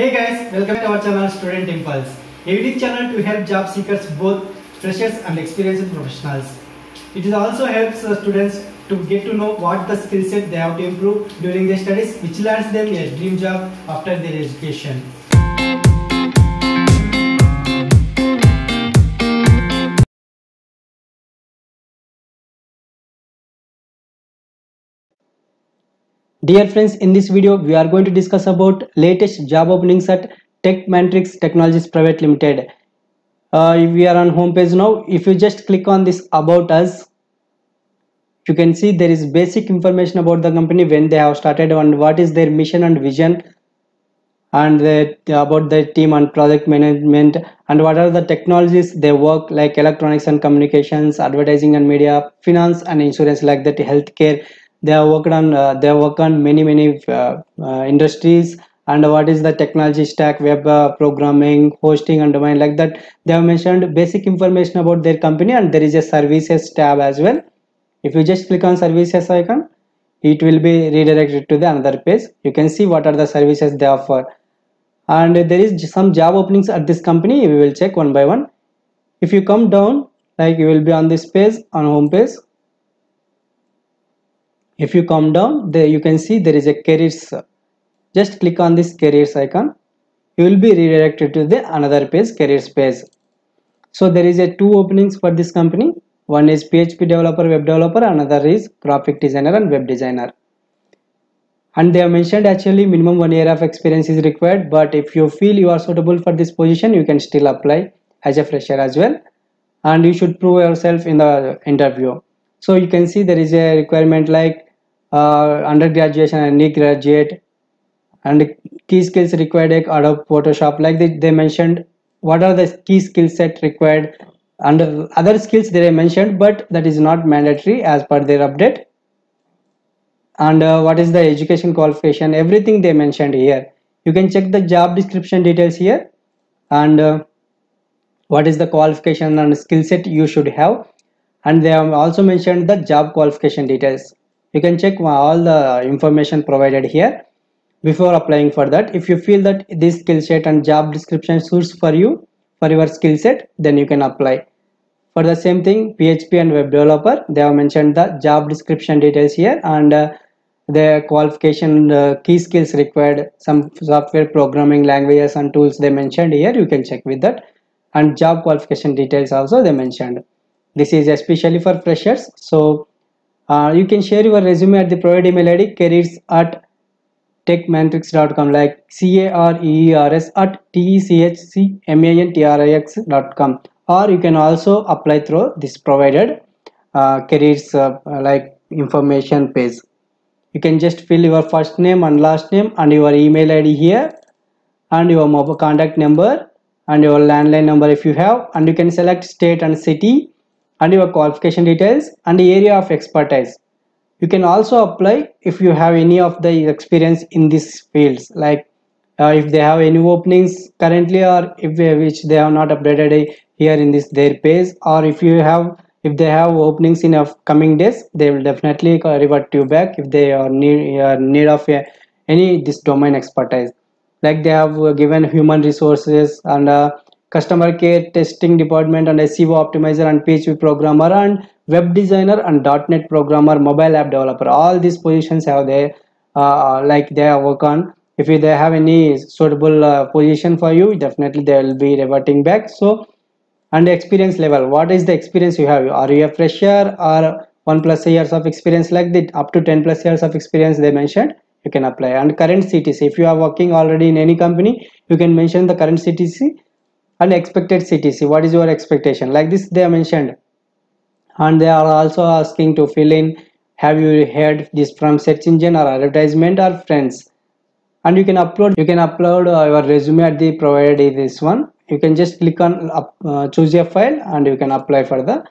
Hey guys, welcome to our channel Student Impulse, a unique channel to help job seekers both freshers and experienced professionals. It also helps uh, students to get to know what the skill set they have to improve during their studies which lands them a dream job after their education. Dear friends, in this video we are going to discuss about latest job openings at Tech Matrix Technologies Private Limited. Uh, we are on home page now, if you just click on this about us, you can see there is basic information about the company when they have started and what is their mission and vision and the, about the team and project management and what are the technologies they work like electronics and communications advertising and media finance and insurance like that healthcare they have worked on uh, they have worked on many many uh, uh, industries and what is the technology stack web uh, programming hosting and domain like that. They have mentioned basic information about their company and there is a services tab as well. If you just click on services icon it will be redirected to the another page. You can see what are the services they offer. And there is some job openings at this company. We will check one by one. If you come down like you will be on this page on home page if you come down there you can see there is a careers uh, just click on this careers icon. You will be redirected to the another page careers page. So there is a two openings for this company. One is php developer web developer another is graphic designer and web designer. And they have mentioned actually minimum one year of experience is required but if you feel you are suitable for this position you can still apply as a fresher as well. And you should prove yourself in the interview. So you can see there is a requirement like uh, undergraduate and graduate and key skills required like Adobe Photoshop. Like they, they mentioned what are the key skill set required? And other skills they mentioned but that is not mandatory as per their update. And uh, what is the education qualification? Everything they mentioned here. You can check the job description details here. And uh, what is the qualification and skill set you should have? And they have also mentioned the job qualification details you can check all the information provided here. Before applying for that if you feel that this skill set and job description suits for you for your skill set then you can apply. For the same thing php and web developer they have mentioned the job description details here and uh, the qualification uh, key skills required some software programming languages and tools they mentioned here you can check with that. And job qualification details also they mentioned. This is especially for freshers so uh, you can share your resume at the provided email id careers at techmatrix.com like c-a-r-e-e-r-s at t-e-c-h-c-m-a-n-t-r-i-x.com or you can also apply through this provided uh, careers uh, like information page. You can just fill your first name and last name and your email id here and your mobile contact number and your landline number if you have. And you can select state and city and your qualification details and the area of expertise. You can also apply if you have any of the experience in these fields like uh, if they have any openings currently or if they, which they have not updated here in this their page or if you have if they have openings in coming days they will definitely revert you back if they are need, are need of a, any this domain expertise. Like they have given human resources and uh, customer care testing department and SEO optimizer and PHP programmer and web designer and .NET programmer mobile app developer. All these positions have they uh, like they work on. If they have any suitable uh, position for you definitely they will be reverting back. So and experience level. What is the experience you have? Are you a fresher or one plus years of experience? Like that up to 10 plus years of experience they mentioned you can apply. And current ctc if you are working already in any company you can mention the current ctc and expected ctc what is your expectation? Like this they mentioned. And they are also asking to fill in have you heard this from search engine or advertisement or friends? And you can upload you can upload uh, your resume at the provided this one. You can just click on uh, choose your file and you can apply for the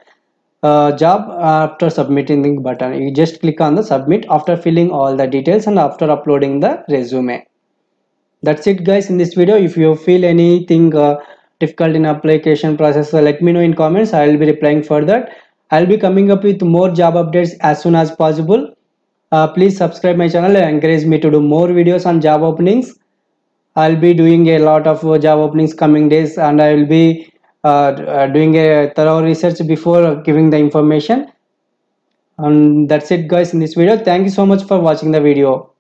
uh, job after submitting the button. You just click on the submit after filling all the details and after uploading the resume. That's it guys in this video. If you feel anything uh, difficult in application process. So let me know in comments. I will be replying for that. I'll be coming up with more job updates as soon as possible. Uh, please subscribe my channel and encourage me to do more videos on job openings. I'll be doing a lot of uh, job openings coming days and i will be uh, uh, doing a thorough research before giving the information. And that's it guys in this video. Thank you so much for watching the video